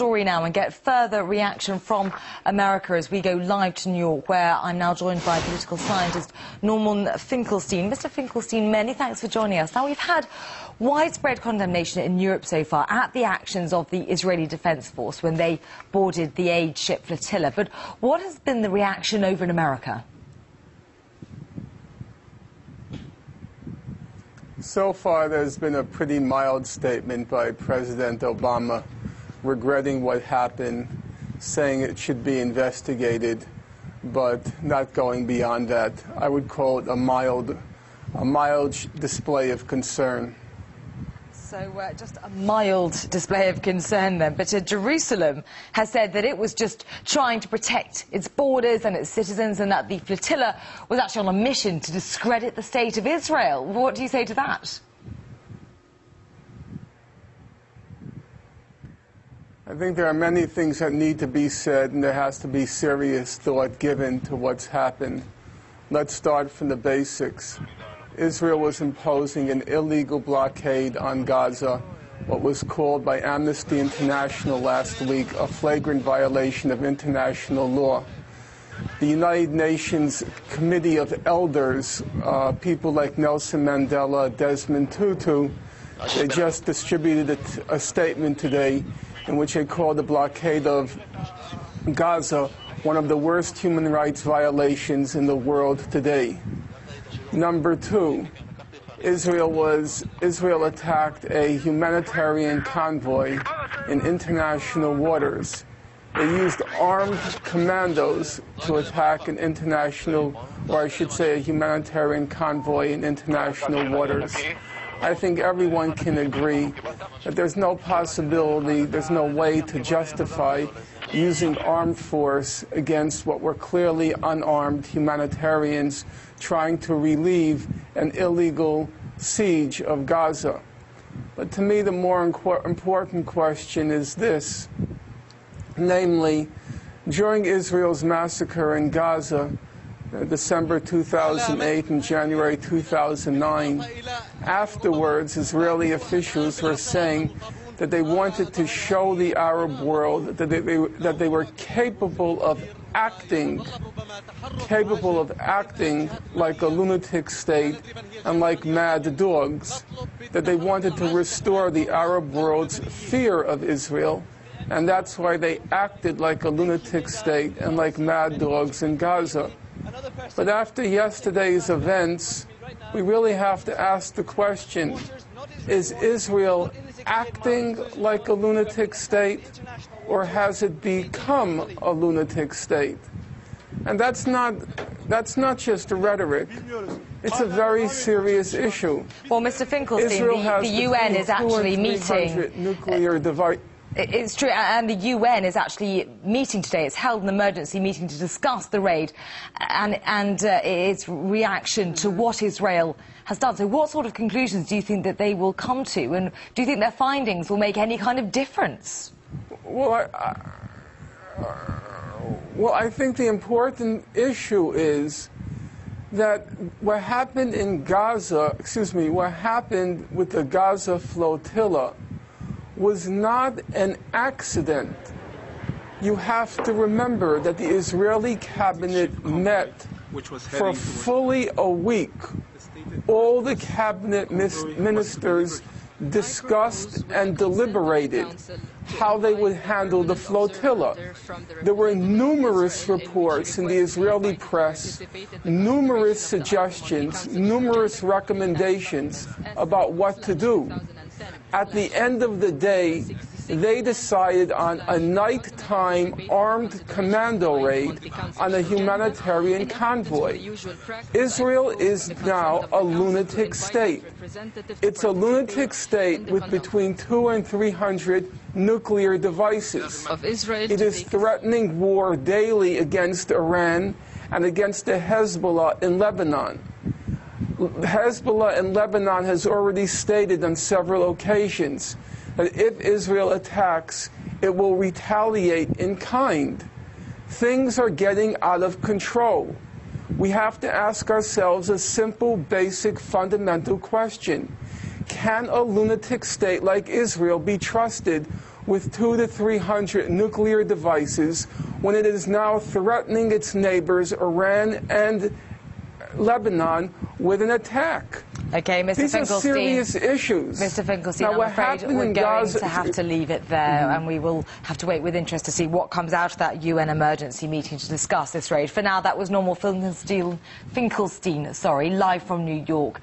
story now and get further reaction from America as we go live to New York, where I'm now joined by political scientist Norman Finkelstein. Mr. Finkelstein, many thanks for joining us. Now, we've had widespread condemnation in Europe so far at the actions of the Israeli Defense Force when they boarded the aid ship flotilla. But what has been the reaction over in America? So far, there's been a pretty mild statement by President Obama regretting what happened, saying it should be investigated, but not going beyond that. I would call it a mild, a mild display of concern. So, uh, just a mild display of concern then. But uh, Jerusalem has said that it was just trying to protect its borders and its citizens, and that the flotilla was actually on a mission to discredit the state of Israel. What do you say to that? I think there are many things that need to be said, and there has to be serious thought given to what's happened. Let's start from the basics. Israel was imposing an illegal blockade on Gaza, what was called by Amnesty International last week a flagrant violation of international law. The United Nations Committee of Elders, uh, people like Nelson Mandela, Desmond Tutu, they just distributed a, a statement today in which they called the blockade of Gaza one of the worst human rights violations in the world today. Number two, Israel was Israel attacked a humanitarian convoy in international waters. They used armed commandos to attack an international, or I should say, a humanitarian convoy in international waters. I think everyone can agree that there's no possibility, there's no way to justify using armed force against what were clearly unarmed humanitarians trying to relieve an illegal siege of Gaza. But to me, the more important question is this namely, during Israel's massacre in Gaza, December 2008 and January 2009, afterwards, Israeli officials were saying that they wanted to show the Arab world that they, they, that they were capable of acting, capable of acting like a lunatic state and like mad dogs, that they wanted to restore the Arab world's fear of Israel, and that's why they acted like a lunatic state and like mad dogs in Gaza. But after yesterday's events, we really have to ask the question is Israel acting like a lunatic state, or has it become a lunatic state? And that's not, that's not just a rhetoric. It's a very serious issue. Well, Mr. Finkelstein, the, the UN is actually meeting. Uh, nuclear device. It's true, and the UN is actually meeting today. It's held an emergency meeting to discuss the raid and, and uh, its reaction to what Israel has done. So what sort of conclusions do you think that they will come to? And do you think their findings will make any kind of difference? Well, I, I, well, I think the important issue is that what happened in Gaza, excuse me, what happened with the Gaza flotilla was not an accident. You have to remember that the Israeli cabinet met for fully a week. All the cabinet ministers discussed and deliberated how they would handle the flotilla. There were numerous reports in the Israeli press, numerous suggestions, numerous recommendations about what to do. At the end of the day, they decided on a nighttime armed commando raid on a humanitarian convoy. Israel is now a lunatic state. It's a lunatic state with between two and three hundred nuclear devices. It is threatening war daily against Iran and against the Hezbollah in Lebanon. Hezbollah in Lebanon has already stated on several occasions that if Israel attacks, it will retaliate in kind. Things are getting out of control. We have to ask ourselves a simple, basic, fundamental question Can a lunatic state like Israel be trusted with two to three hundred nuclear devices when it is now threatening its neighbors, Iran and Lebanon, with an attack. Okay, Mr. These are Finkelstein. serious issues. Mr. Finkelstein, Now, I'm afraid we're going Gaza- to have to leave it there, mm-hmm. and we will have to wait with interest to see what comes out of that UN emergency meeting to discuss this raid. For now, that was Normal Finkelstein, Finkelstein sorry, live from New York.